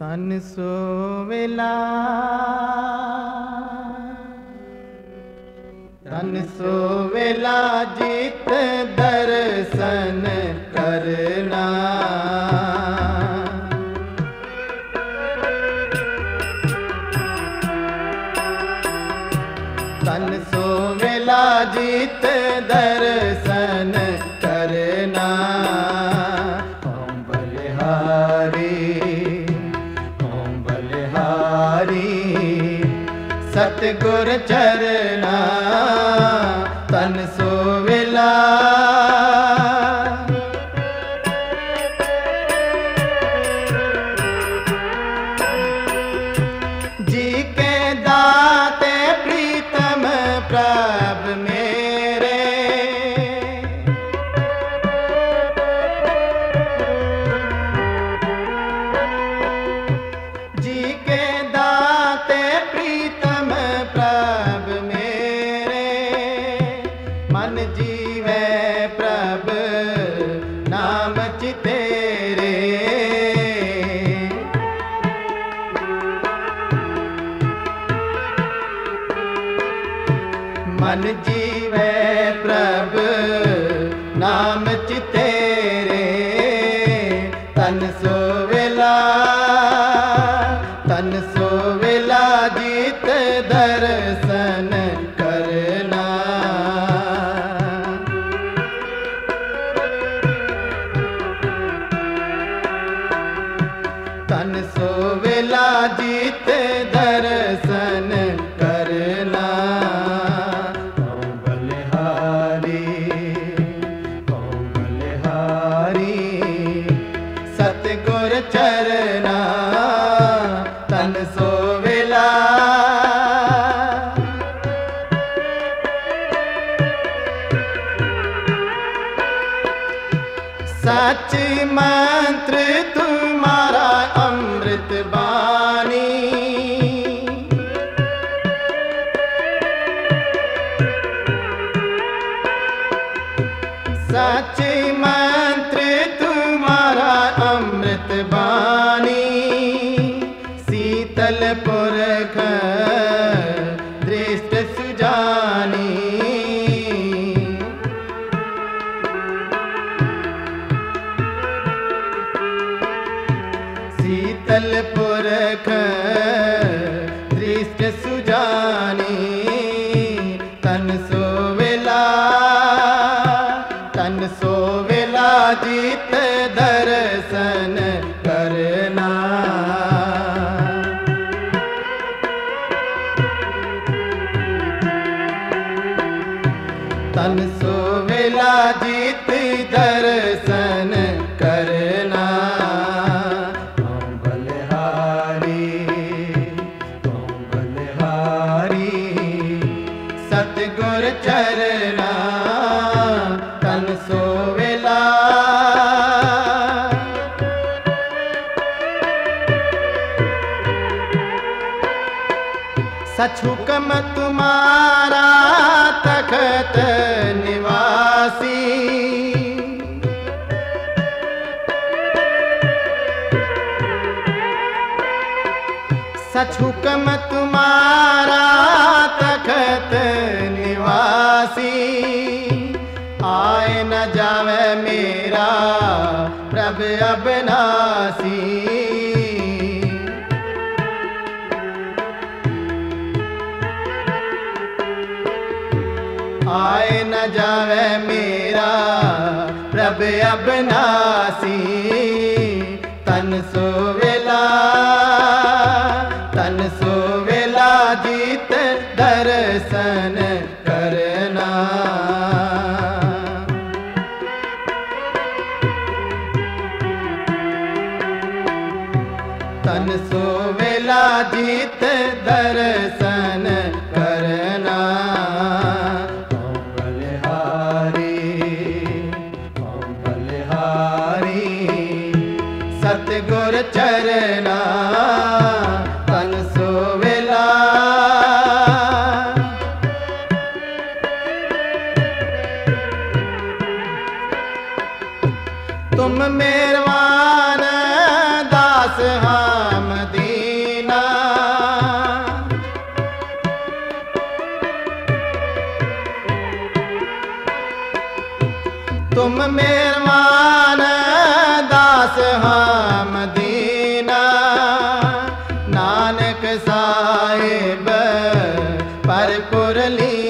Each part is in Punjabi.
ਤਨ ਸੋਵੇਲਾ। ਤਨ ਸੋਵੇਲਾ ਜਿਤ ਦਰਸ਼ਨ ਕਰਨਾ। ਤਨ ਸੋਵੇਲਾ ਜੀਤ ਸਤਿਗੁਰ ਚਰਨਾ ਮਨ ਜੀਵੇ ਅੰਮ੍ਰਿਤ ਬਾਣੀ। ਸੱਚ ਮੰਤਰ ਤੁਮਾਰਾ ਅੰਮ੍ਰਿਤ ਬਾਣੀ ਸੀਤਲ ਪੁਰਖ ਦ੍ਰਿਸ਼ਟ ਸੁਜਾਨੀ ਤਨ ਸੋਵੇਲਾ ਤਨ ਸੋਵੇਲਾ ਜੀਤ ਦਰਸ਼ਨ ਕਰਨਾ। ਤਨ ਸੋਵੇਲਾ ਜੀਤ गुर चरना तन सोवेला। सछुकम तुम्हारा तखत निवासी। सछुकम तुम्हारा तखत ਅਸੀਂ ਆਏ ਨ ਜਾਵੇ ਮੇਰਾ ਪ੍ਰਭ ਅਬਨਾਸੀ। ਆਏ ਨ ਜਾਵੇ ਮੇਰਾ ਪ੍ਰਭ ਅਬਨਾਸੀ। ਤਨ ਸੋਵੇਲਾ ਤਨ ਸੋਵੇਲਾ ਜੀਤ ਦਰਸਨ ਸੋ ਵੇਲਾ ਜੀਤ ਦਰਸਨ ਕਰਨਾ। ਸਤਗੁਰ ਚਰਨਾ। ਤਨ ਸੋਵੇਲਾ ਤੁਮ ਮਿਹਰਬਾਨ ਦਾਸ ਹਾਂ ਮਦੀਨਾ ਤੁਮ ਮਿਹਰਮਾਨ ਦਾਸ ਹਾਂ ਮਦੀਨਾ ਨਾਨਕ ਸਾਹਿਬ ਪਰਪੁਰ ਲੀਨਾ।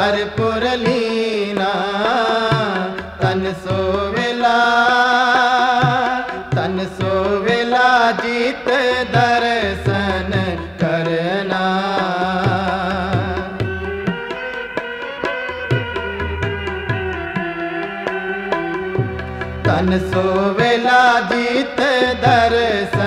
ਹਰਪੁਰ ਲੀਨਾ, ਤਨ ਸੋ ਵੇਲਾ ਤਨ ਸੋ ਜੀਤ ਦਰਸ਼ਨ ਕਰਨਾ। ਤਨ ਸੋ ਵੇਲਾ ਜੀਤ ਦਰਸ਼ਨ